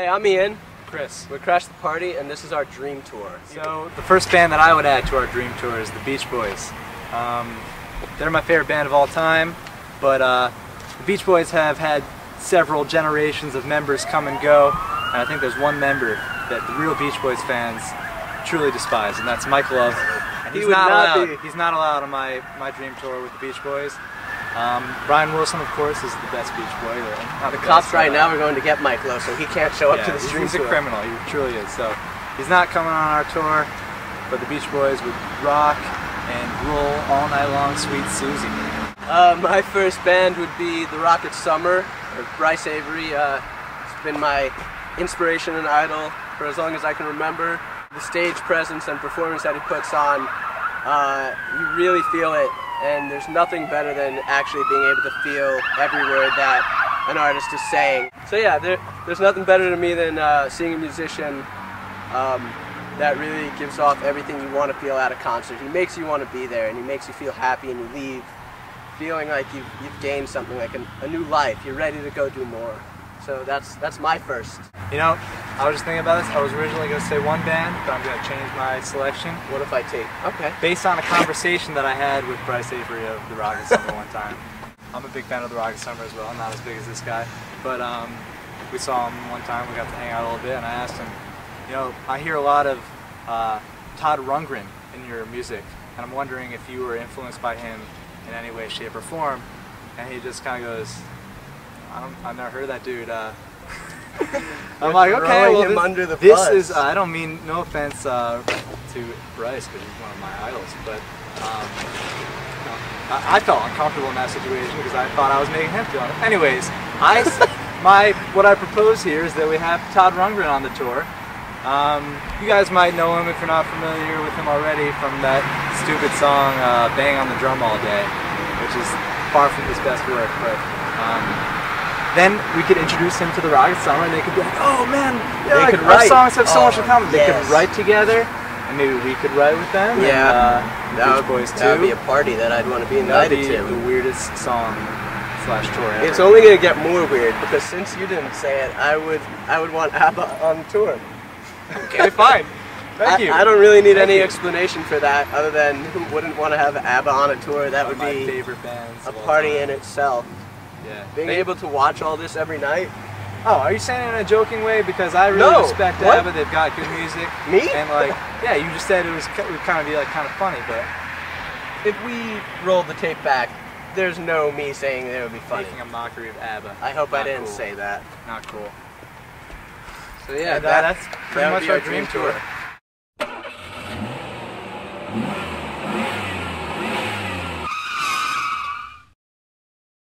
Hey, I'm Ian. Chris. We're Crash the Party, and this is our dream tour. So the first band that I would add to our dream tour is the Beach Boys. Um, they're my favorite band of all time, but uh, the Beach Boys have had several generations of members come and go, and I think there's one member that the real Beach Boys fans truly despise, and that's Mike Love. And He he's would not, not allowed. be. He's not allowed on my my dream tour with the Beach Boys. Um, Brian Wilson, of course, is the best Beach Boy. Not The cops right now are going to get Mike Lowe, so he can't show up yeah, to this he's, dream he's a criminal. He truly is. So he's not coming on our tour, but the Beach Boys would rock and roll all night long. Sweet Susie. Uh, my first band would be the Rocket Summer, or Bryce Avery. Uh, it's been my inspiration and idol for as long as I can remember. The stage presence and performance that he puts on, uh, you really feel it, and there's nothing better than actually being able to feel every word that an artist is saying. So yeah, there, there's nothing better to me than uh, seeing a musician um, that really gives off everything you want to feel at a concert. He makes you want to be there, and he makes you feel happy, and you leave feeling like you've, you've gained something, like a, a new life. You're ready to go do more. So that's that's my first. You know, I was just thinking about this. I was originally going to say one band, but I'm going to change my selection What if I take? Okay. based on a conversation that I had with Bryce Avery of the Rocket Summer one time. I'm a big fan of the Rocket Summer as well. Not as big as this guy, but um, we saw him one time. We got to hang out a little bit, and I asked him, you know, I hear a lot of uh, Todd Rundgren in your music, and I'm wondering if you were influenced by him in any way, shape, or form. And he just kind of goes, I don't, I've never heard of that dude. Uh, I'm like, okay, well, this, under the this bus. is. Uh, I don't mean no offense uh, to Bryce because he's one of my idols, but um, I, I felt uncomfortable in that situation because I thought I was making him feel. uncomfortable. Anyways, I my what I propose here is that we have Todd Rundgren on the tour. Um, you guys might know him if you're not familiar with him already from that stupid song uh, "Bang on the Drum All Day," which is far from his best work, but. Um, then we could introduce him to the Rocket Summer, and they could be like, "Oh man, yeah, They could our write. songs have so much in Oh, common." They yes. could write together, and maybe we could write with them. Yeah. and, uh, That would, Boys that would be a party that I'd want to be That'd invited be to. the weirdest song slash tour ever. It's only gonna get more weird because since you didn't say it, I would I would want ABBA on tour. okay, fine. Thank I, you. I don't really need Thank any you. explanation for that, other than who wouldn't want to have ABBA on a tour? That One would be favorite bands. a party in itself. Yeah. Being able to watch all this every night. Oh, are you saying it in a joking way? Because I really No. respect What? ABBA. They've got good music. Me? And like, yeah, you just said it was it would kind of be like kind of funny, but If we rolled the tape back, there's no me saying that it would be funny. making a mockery of ABBA. I hope I didn't cool. say that. Not cool. So yeah, uh, that- that's pretty much our our dream dream tour. tour.